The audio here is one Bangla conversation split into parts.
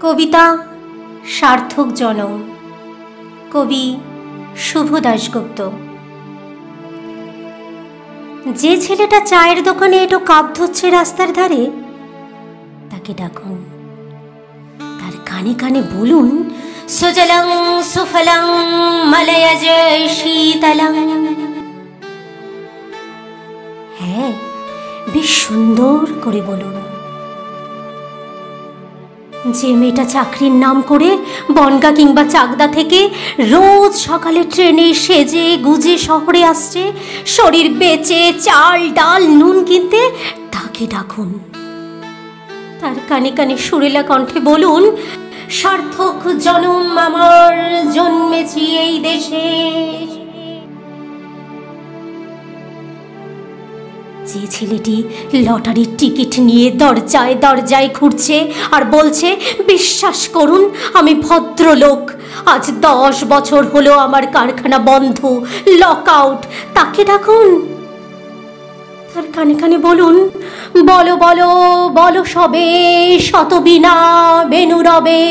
কবিতা সার্থক জনম। কবি শুভ দাশগুপ্ত যে ছেলেটা চায়ের দোকানে এটো কাপ ধরছে রাস্তার ধারে, তাকে ডাকুন। তার কানে কানে বলুন, সুজলং সুফলং মলয়জ শীতলং। হ্যাঁ বেশ সুন্দর করে বলুন। যে মেয়েটা চাকরির নাম করে বনগা কিংবা চাকদা থেকে রোজ সকালে ট্রেনে সেজে গুজে শহরে আসছে, শরীর বেচে, চাল, ডাল, নুন কিনতে তাকে ডাকুন। তার কানে কানে সুরেলা কণ্ঠে বলুন, সার্থক জনম আমার, জন্মেছি এই দেশে। যে ছেলেটি লটারির টিকিট নিয়ে দরজায় দরজায় ঘুরছে আর বলছে, বিশ্বাস করুন, আমি ভদ্রলোক। আজ দশ বছর হলো আমার কারখানা বন্ধ লক আউট তাকে ডাকুন। তার কানে কানে বলুন, বলো বলো বলো সবে, শতবিনা বেনুরবে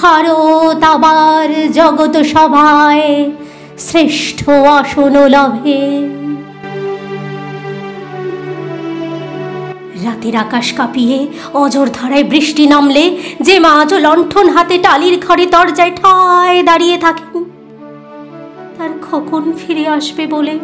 ভারত আবার জগত সভায় শ্রেষ্ঠ আসন লভে। রাতের আকাশ কাঁপিয়ে অজর ধারায় বৃষ্টি নামলে যে মা আজও লণ্ঠন হাতে টালির ঘরে দরজায় ঠায় দাঁড়িয়ে থাকেন, তার খোকন ফিরে আসবে বলে।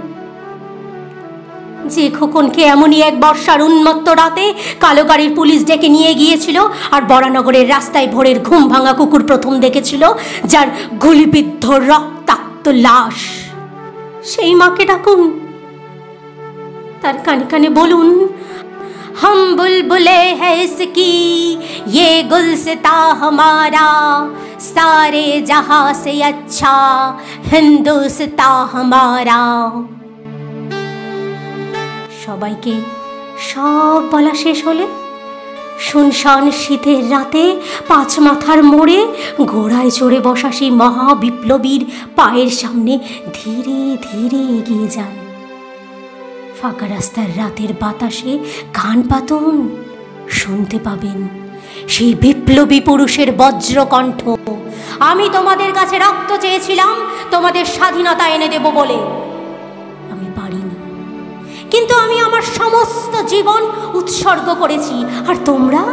যে খোকনকে এমনই এক বর্ষার উন্মত্ত রাতে কালো গাড়ির পুলিশ ডেকে নিয়ে গিয়েছিল আর বরানগরের রাস্তায় ভোরের ঘুম ভাঙা কুকুর প্রথম দেখেছিল, যার গুলিবিদ্ধ রক্তাক্ত লাশ। সেই মাকে ডাকুন। তার কানে কানে বলুন हम बुलबुले है इसकी ये गुलसिता हमारा सारे जहां से अच्छा हिंदुस्ता हमारा সবাইকে সব বলা শেষ হলে শুনশান শীতের রাতে পাঁচ মাথার মোড়ে ঘোড়ায় চড়ে বসা সেই মহা বিপ্লবীর পায়ের সামনে ধীরে ধীরে এগিয়ে যান ফাঁকা রাস্তার রাতের বাতাসে কান পাতুন। শুনতে পাবেন সেই বিপ্লবী পুরুষের বজ্রকণ্ঠ। আমি তোমাদের কাছে রক্ত চেয়েছিলাম, তোমাদের স্বাধীনতা এনে দেব বলে। আমি পারিনি। কিন্তু আমি আমার সমস্ত জীবন উৎসর্গ করেছি। আর তোমরা?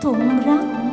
তোমরা?